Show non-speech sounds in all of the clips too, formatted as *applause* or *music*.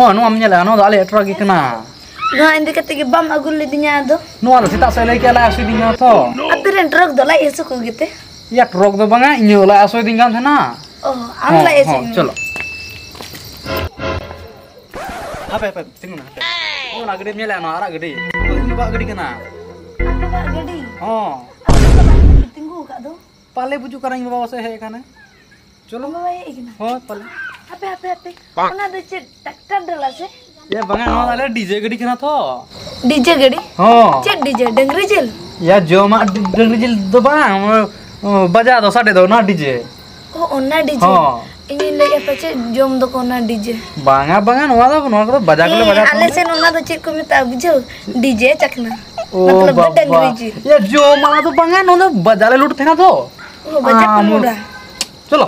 ᱦᱚᱸ ᱱᱚᱣᱟᱢ ᱧᱮᱞᱟ ᱱᱚᱣᱟ ᱫᱚ ᱟᱞᱮ ᱴᱨᱟᱠ ᱜᱮ ᱠᱟᱱᱟ ᱱᱚᱣᱟ ᱤᱫᱤ ᱠᱟᱛᱮ ᱜᱮ ᱵᱟᱢ ᱟᱹᱜᱩ ᱞᱤᱫᱤᱧᱟ ᱟᱫᱚ ᱱᱚᱣᱟ ᱫᱚ ᱥᱮᱛᱟᱜ ᱥᱮᱫ ᱞᱟᱹᱭ ᱠᱮᱜ ᱞᱟᱡ ᱦᱟᱹᱥᱩᱭᱫᱤᱧᱟ ᱛᱚ ᱟᱯᱮ ᱨᱮᱱ ᱴᱨᱟᱠ ᱫᱚ ᱞᱟᱡ ᱦᱟᱹᱥᱩ ᱠᱚ ᱜᱮᱛᱮ ᱤᱭᱟ ᱴᱨᱟᱠ ᱫᱚ ᱵᱟᱝᱟ ᱤᱧᱟᱹᱜ ᱞᱟᱡ ᱦᱟᱹᱥᱩᱭᱫᱤᱧ ᱠᱟᱱ ᱛᱟᱦᱮᱱᱟ ᱚ ᱟᱢ ᱦᱚᱸ, ᱞᱟᱡ ᱦᱟᱹᱥᱩ ᱦᱚᱸ, ᱪᱚᱞᱚ ᱦᱟᱯᱮ ᱦᱟᱯᱮ ᱛᱤᱸᱜᱩ ᱢᱮ ᱦᱟᱯᱮ ᱚᱱᱟ ᱜᱟᱹᱰᱤᱢ ᱧᱮᱞᱟ ᱱᱚᱣᱟ ᱟᱨᱟᱜ ᱜᱟᱹᱰᱤ ᱤᱧ ᱵᱟᱵᱟᱣᱟᱜ ᱜᱟᱹᱰᱤ ᱠᱟᱱᱟ ᱵᱟᱵᱟ ᱜᱟᱹᱰᱤ ᱦᱚᱸ ᱟᱫᱚ ᱵᱟᱵᱟ ᱛᱤᱸᱜᱩ ᱟᱠᱟᱫ ᱫᱚ ᱯᱟᱞᱮ ᱵᱩᱡᱩᱜ ᱠᱟᱱᱟ ᱤᱧ ᱵᱟᱵᱟ ᱥᱮ ᱦᱮᱡ ᱟᱠᱟᱱᱟ ᱪᱚᱞᱚ ᱵᱟᱵᱟ ᱦᱮᱡ ᱟᱠᱟᱱᱟ ᱦᱳᱭ ᱯᱟᱞᱮ apa apa apa mana ada cek takkan dulu sih ya bang yang DJ gede kena tuh DJ gede oh cek DJ dan jil? ya jauh mah denger jil tuh bang baca atau sate tuh nah DJ oh ona DJ? ini naya apa cek jauh untuk kona DJ bang apa kan wala pun wala tuh baca kalo baca ini ona tuh cek kumi tahu jil DJ cek na Oh, ya jo mana tuh pangan, udah bajale lu tuh tena tuh. Oh, bajak ah, pemuda. Mo...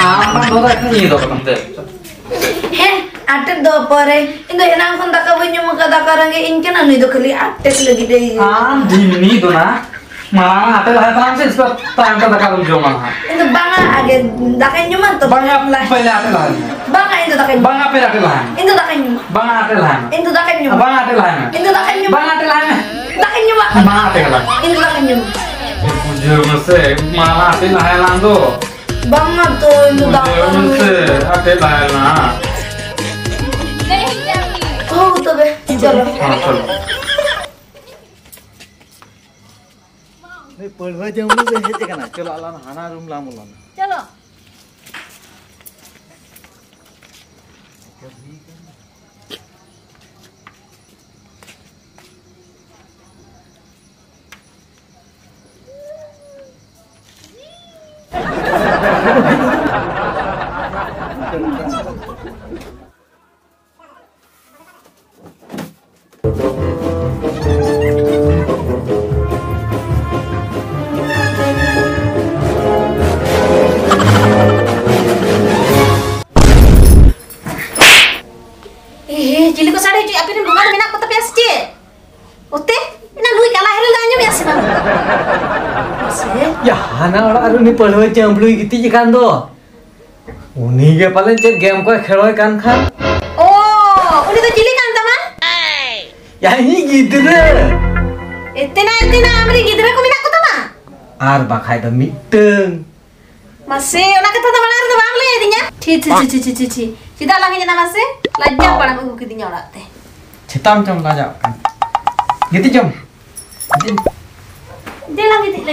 Ah, Bang, apa yang lain? Bang, apa yang lain? Bang, apa yang lain? Bang, apa yang lain? Bang, apa yang lain? Bang, apa yang lain? Bang, apa yang lain? Bang, apa yang lain? Bang, apa yang lain? Bang, apa yang lain? Bang, apa yang lain? Bang, apa yang lain? Bang, apa yang lain? Bang, apa yang lain? Bang, apa yang lain? Bang, apa yang lain? Bang, apa yang lain? Bang, apa yang lain? 망하던 나가는 하대 나야나 어 답답해 진짜로 পড়বে যে হেতে কেনা? চলো আলাম হানা রুম লাম *laughs* Thank you. Ya, anak orang aduh perlu pelu jam belu gitu je kan tuh. Ini ya paling cek game kau kheloi kan kan. Oh, ini tuh cili kan teman? Ya ini gitu deh. Eh, itena itena eh, amri gitu deh kau minat kau teman? Ar bakai tu miteng. Masih, orang kata teman ar tuh bang ya dinya. Cici cici cici cici. Cita lagi jana masih, lajak pada aku gitu orang teh. Cita macam lajak. Kan? Gitu cum. Gitu. Dia lagi gitu.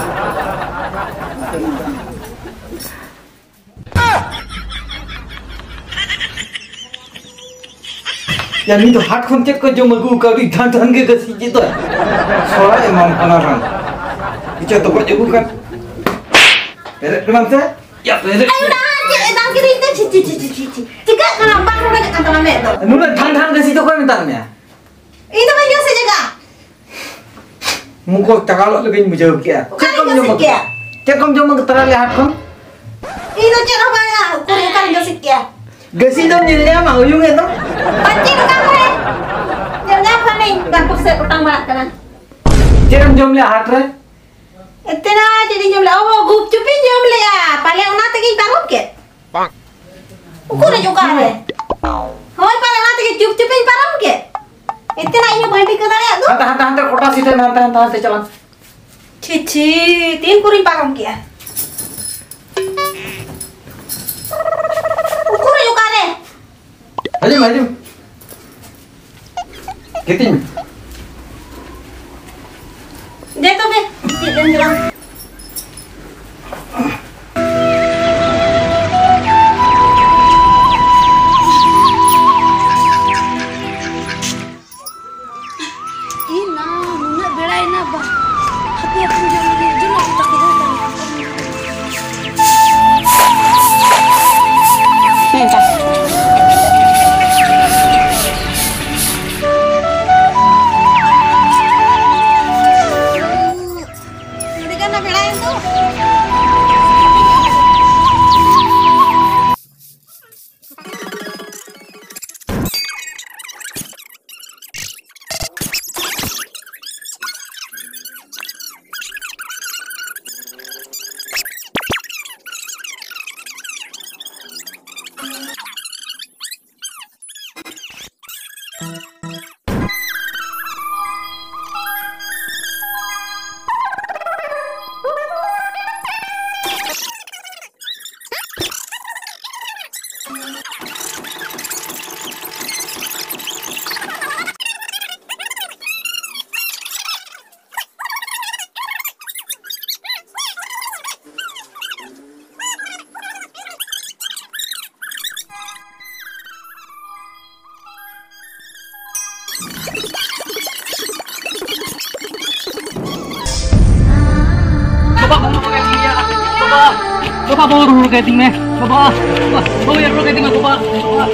Ya, Jadi itu hak huntik ke jom aku kau di dandan ke. Soalnya emang penaran. Ica tempat aku ya, bukan. Perek kenapa saya? Ya perek. Ayo dah, kita itu cici cici cici. Jika kenapa kau nak kantong ame itu? Nula dandan ke situ kau mintarnya. Itu kan yang sejaga. Muka takalok lagi menjawab kia. Cekam jom kia. Cekam jom keterlaluan hak kau. Itu cek apa ya? Kau yang kia. Gasino nilnya mau yung itu? Pancing utang ko eh! Nilnya ka na yung gagkupsa utang wala ka lang. Jirang jomla Itu lah jadi jomla. Oh, gup gupchupin jomla ya. Paling nanti kita tarot ke? Bang. Ukur na juga eh. paling pala una tagi chupchupin param ke? Itina ini bhandi ka dali ado? Hantar hantar hantar kota sita hantar hantar hantar jalan. Cici, tin kurin param ke? Ayo maju. Keting. Dia tuh be, jalan. Udah kan Bapak, bapak bawa dulu ketingnya. Bapak, bapak, bawa ya dulu ketingnya, bapak. Bapak.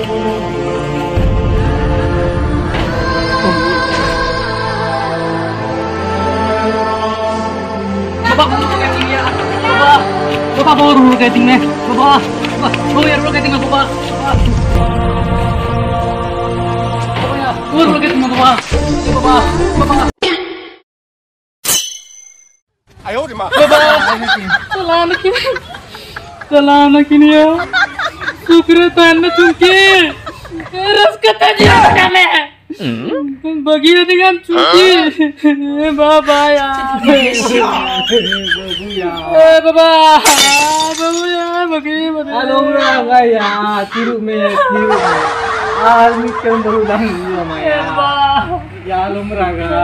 Bapak, bawa dulu ketingnya. Bapak, bapak, bawa bapak. Bawa bapak, bapak. *laughs* सलाम किनियो सुकरे तान चुके रसकता जी होता मैं। बगीरथ का चुकी बाबा यार। बाबा। बाबू यार बगीर हेलो बाबा यार। तिरु में तिरु आर्मी के बहुत हम यार यार। लोमरागा